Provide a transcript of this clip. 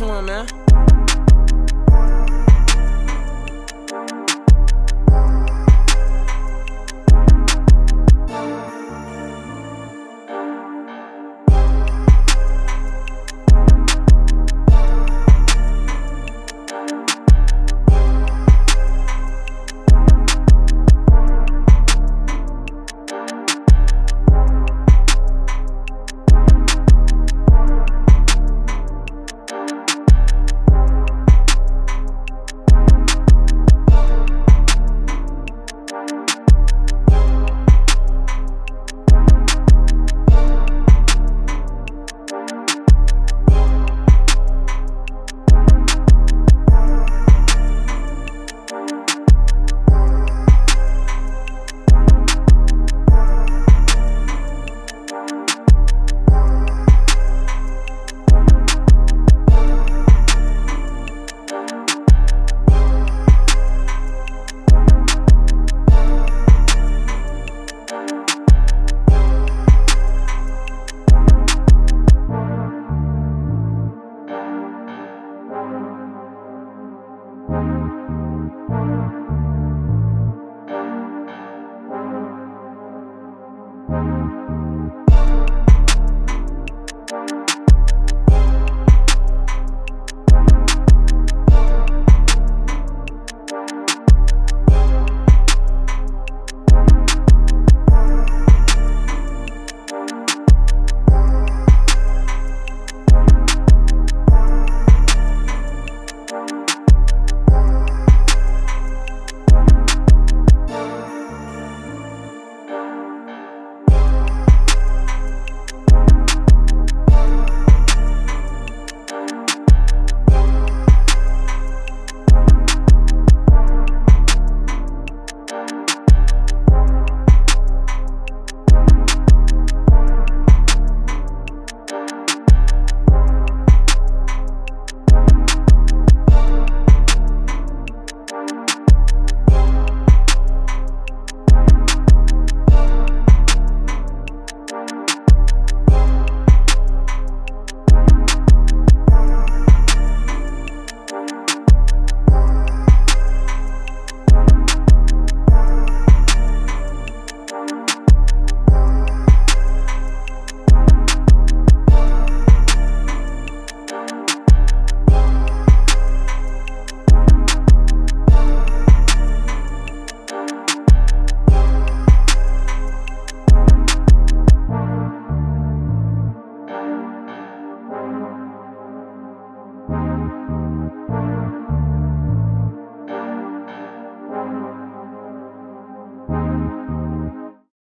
next one, man.